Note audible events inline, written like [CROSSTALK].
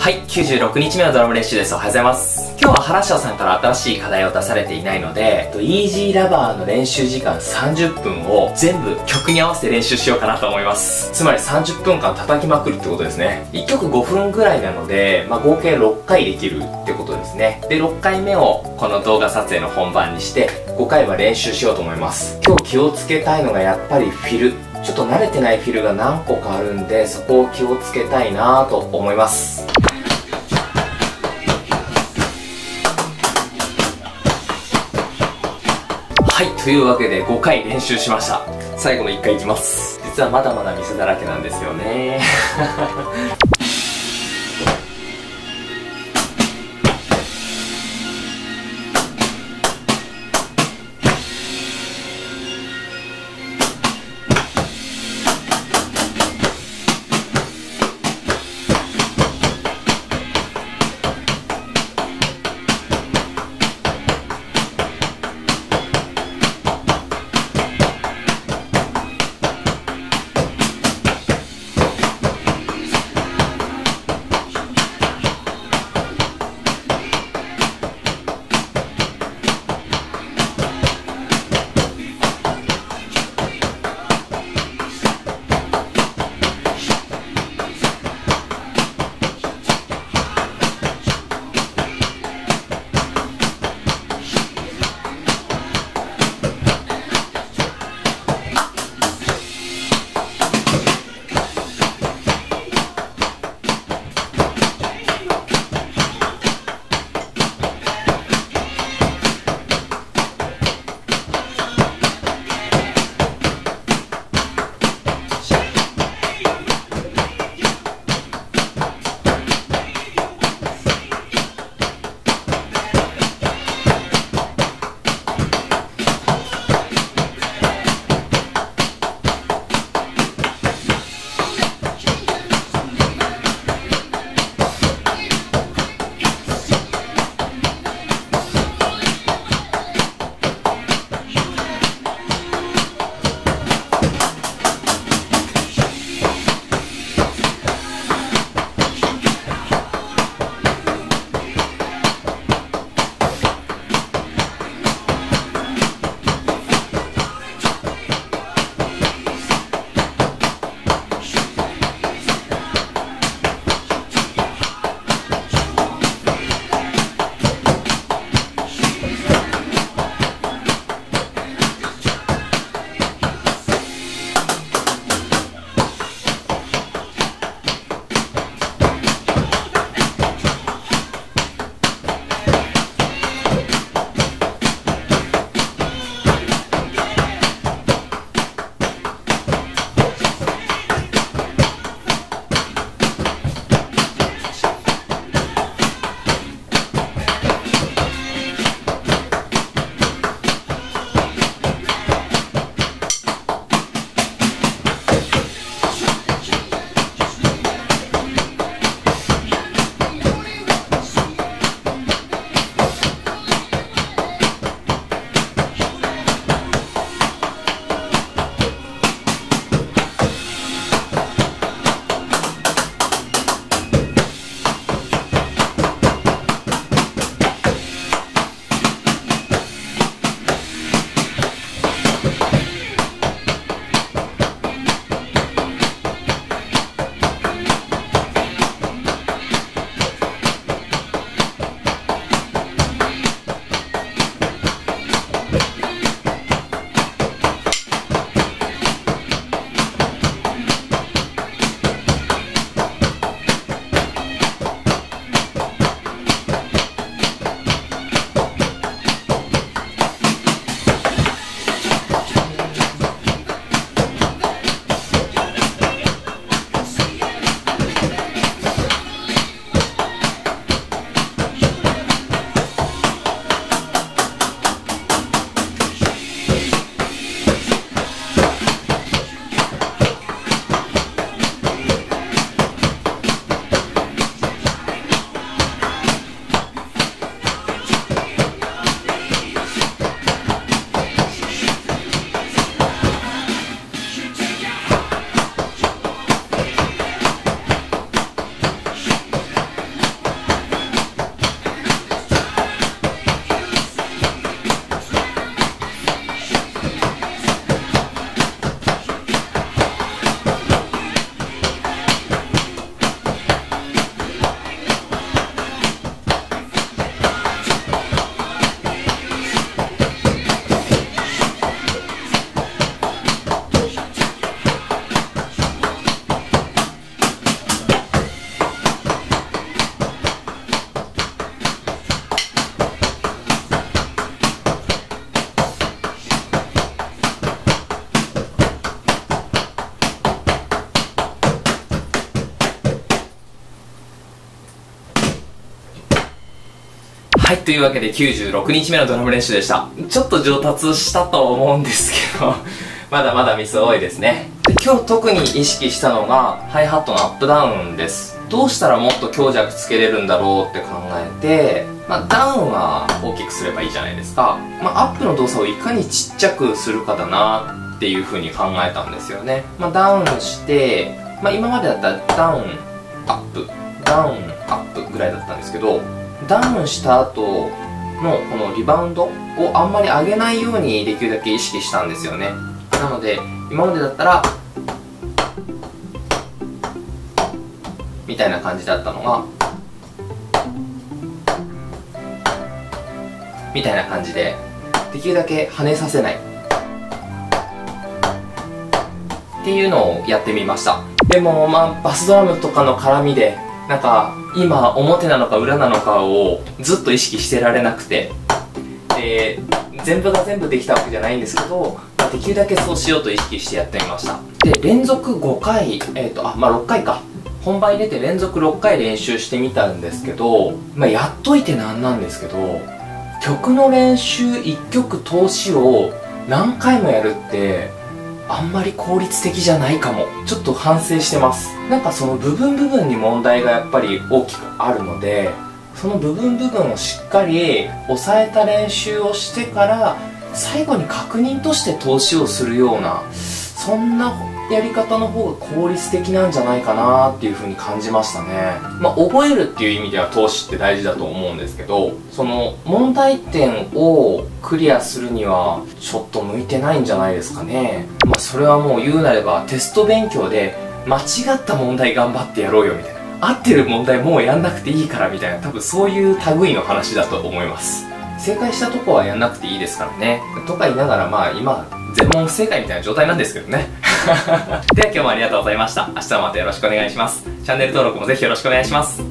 はい96日目のドラム練習です。おはようございます。今日は原翔さんから新しい課題を出されていないのでイージーラバーの練習時間30分を全部曲に合わせて練習しようかなと思います。つまり30分間叩きまくるってことですね。1曲5分ぐらいなので、まあ、合計6回できるってことですね。で6回目をこの動画撮影の本番にして5回は練習しようと思います。今日気をつけたいのがやっぱりフィル。ちょっと慣れてないフィルが何個かあるんでそこを気をつけたいなぁと思います。はいというわけで5回練習しました。最後の1回いきます。実はまだまだミスだらけなんですよね。はい、というわけで96日目のドラム練習でした。ちょっと上達したと思うんですけど [LAUGHS] まだまだミス多いですね。で今日特に意識したのが、ハイハットのアップダウンです。どうしたらもっと強弱つけれるんだろうって考えて、まあ、ダウンは大きくすればいいじゃないですか。まあ、アップの動作をいかにちっちゃくするかだなっていう風に考えたんですよね。まあ、ダウンして、まあ、今までだったらダウン、アップ、ダウン、アップぐらいだったんですけど、ダウンした後のこのリバウンドをあんまり上げないようにできるだけ意識したんですよね。なので、今までだったら、みたいな感じだったのが、みたいな感じでできるだけ跳ねさせないっていうのをやってみましたでもまあバスドラムとかの絡みでなんか今表なのか裏なのかをずっと意識してられなくて。で全部が全部できたわけじゃないんですけど、まあ、できるだけそうしようと意識してやってみました。で連続5回えっ、ー、とあまあ6回か。本番入れて連続6回練習してみたんですけど、まあ、やっといてなんなんですけど曲の練習1曲通しを何回もやるってあんまり効率的じゃないかも。ちょっと反省してます。なんかその部分部分に問題がやっぱり大きくあるのでその部分部分をしっかり押さえた練習をしてから最後に確認として投資をするようなそんなやり方の方が効率的なんじゃないかなっていう風に感じましたね。まあ覚えるっていう意味では投資って大事だと思うんですけどその問題点をクリアするにはちょっと向いてないんじゃないですかね。まあそれはもう言うなればテスト勉強で間違った問題頑張ってやろうよみたいな。合ってる問題もうやんなくていいからみたいな。多分そういう類の話だと思います。正解したとこはやんなくていいですからね。とか言いながらまあ今全問不正解みたいな状態なんですけどね。では今日もありがとうございました。明日もまたよろしくお願いします。チャンネル登録もぜひよろしくお願いします。